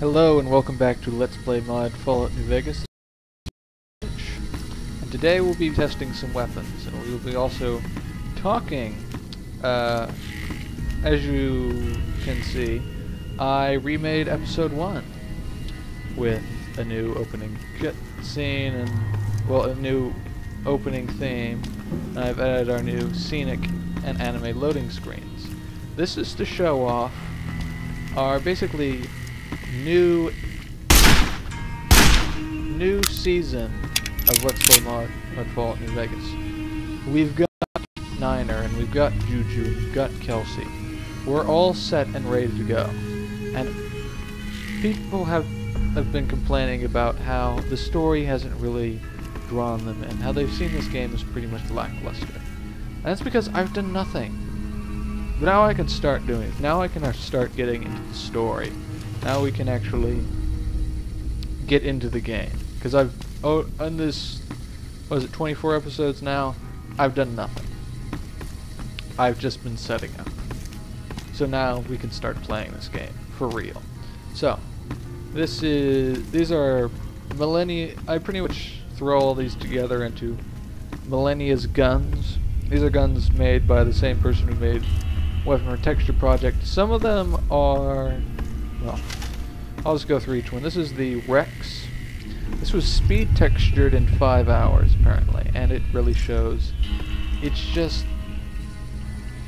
Hello and welcome back to Let's Play Mod Fallout New Vegas. And today we'll be testing some weapons, and we will be also talking. Uh, as you can see, I remade Episode 1 with a new opening scene and, well, a new opening theme. And I've added our new scenic and anime loading screens. This is to show off our basically new new season of Let's Play Mod, Mod Fallout New Vegas. We've got Niner and we've got Juju, we've got Kelsey. We're all set and ready to go. And people have have been complaining about how the story hasn't really drawn them and how they've seen this game as pretty much lackluster. And that's because I've done nothing. But now I can start doing it. Now I can start getting into the story now we can actually get into the game. Because I've, oh, on this, was it 24 episodes now? I've done nothing. I've just been setting up. So now we can start playing this game, for real. So, this is, these are Millenia, I pretty much throw all these together into Millenia's guns. These are guns made by the same person who made Weapon Retexture Project. Some of them are well, I'll just go through each one. This is the Rex. This was speed textured in five hours, apparently, and it really shows. It's just...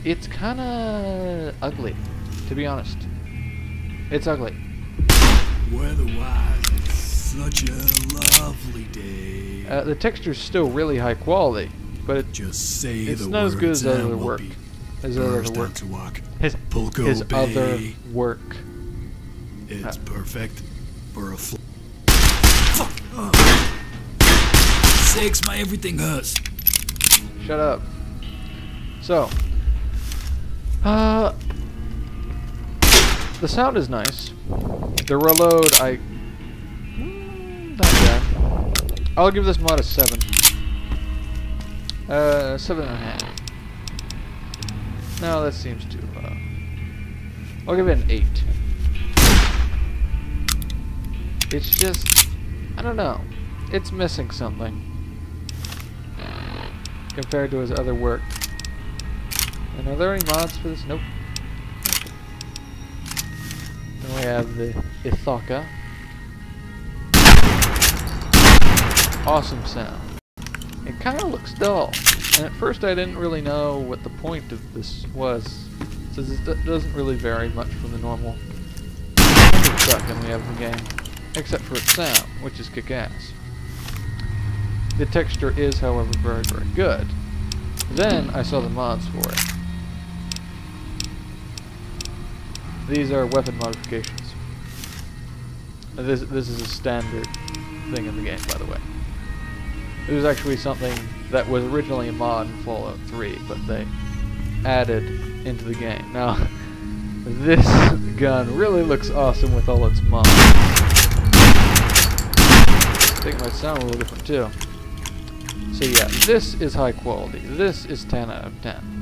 It's kind of ugly, to be honest. It's ugly. Weather-wise, it's such a lovely day. Uh, the texture's still really high quality, but it, just say it's not as good as other work. As other work. to walk. His, his other work. It's perfect for a fl- Fuck! Oh. Sakes, my everything hurts. Shut up. So, uh, the sound is nice. The reload, I, mm, not bad. I'll give this mod a seven. Uh, seven and a half. No, that seems too low. I'll give it an eight. It's just, I don't know. It's missing something compared to his other work. And are there any mods for this? Nope. Then we have the Ithaca. Awesome sound. It kind of looks dull. And at first I didn't really know what the point of this was. Since it doesn't really vary much from the normal shotgun we have the game. Except for its sound, which is kick-ass. The texture is, however, very, very good. Then I saw the mods for it. These are weapon modifications. This this is a standard thing in the game, by the way. It was actually something that was originally a mod in Fallout 3, but they added into the game. Now, this gun really looks awesome with all its mods. Think might sound a little different too. So yeah, this is high quality. This is 10 out of 10.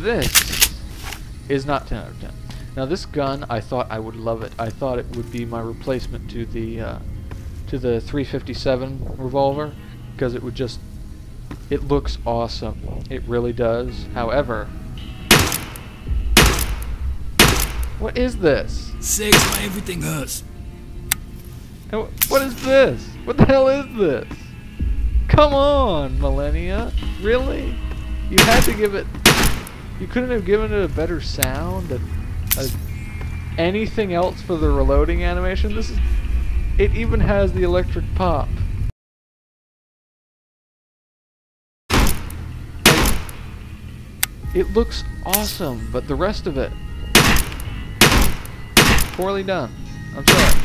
This is not 10 out of 10. Now this gun, I thought I would love it. I thought it would be my replacement to the uh, to the 357 revolver because it would just it looks awesome. It really does. However, what is this? Sakes, my everything hurts. What is this? What the hell is this? Come on, Millenia. Really? You had to give it. You couldn't have given it a better sound and a, anything else for the reloading animation. This is. It even has the electric pop. It looks awesome, but the rest of it. Poorly done. I'm sorry.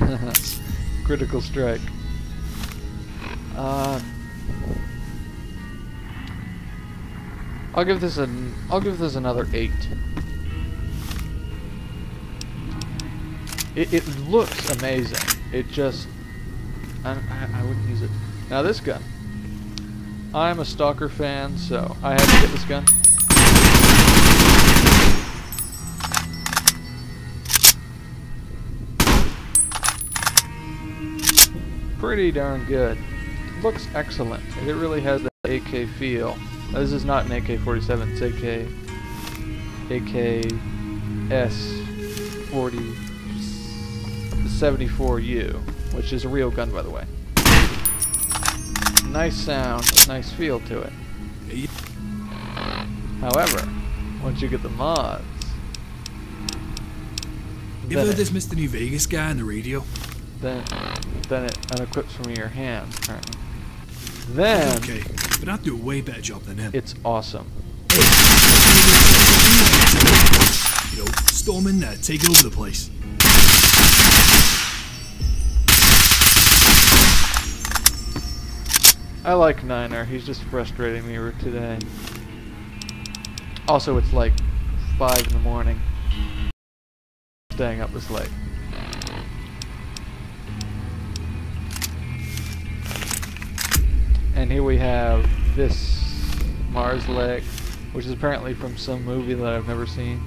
Critical strike. Uh, I'll give this an. I'll give this another eight. It, it looks amazing. It just, I, I, I wouldn't use it. Now this gun. I'm a Stalker fan, so I had to get this gun. Pretty darn good. Looks excellent. It really has that AK feel. This is not an AK-47, it's AK... AK... 40... 74U, which is a real gun, by the way. Nice sound, nice feel to it. However, once you get the mods, You heard this Mr. New Vegas guy on the radio? Then, then it unequips from your hands, apparently. Then, Okay, but I'd do a way better job than him. it's awesome. You know, storm in there, take over the place. I like Niner, he's just frustrating me today. Also, it's like 5 in the morning. Staying up this late. And here we have this Mars which is apparently from some movie that I've never seen.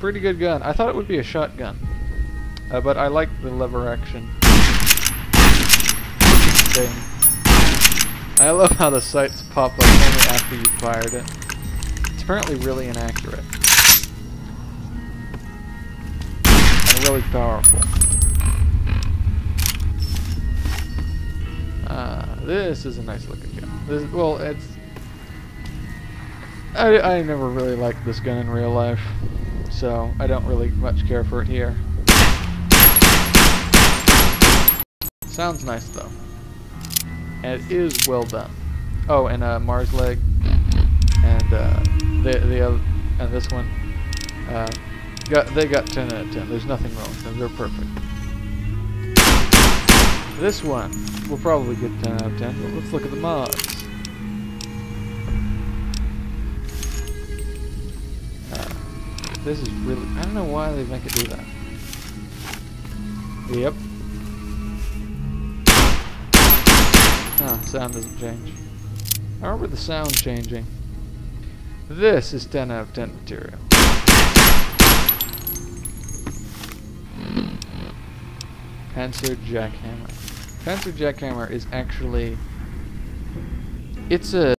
Pretty good gun. I thought it would be a shotgun, uh, but I like the lever action thing. I love how the sights pop up only after you fired it. It's apparently really inaccurate. And really powerful. Uh, this is a nice looking gun. This, well, it's... I, I never really liked this gun in real life, so I don't really much care for it here. Sounds nice though. And it is well done. Oh, and uh, Mare's Leg, and uh, the the other, and this one, uh, got they got 10 out of 10. There's nothing wrong with them. They're perfect. This one will probably get 10 out of 10. But let's look at the mods. Uh, this is really. I don't know why they make it do that. Yep. Ah, sound doesn't change. I remember the sound changing. This is 10 out of 10 material. Pancor Jackhammer. Pancor Jackhammer is actually... It's a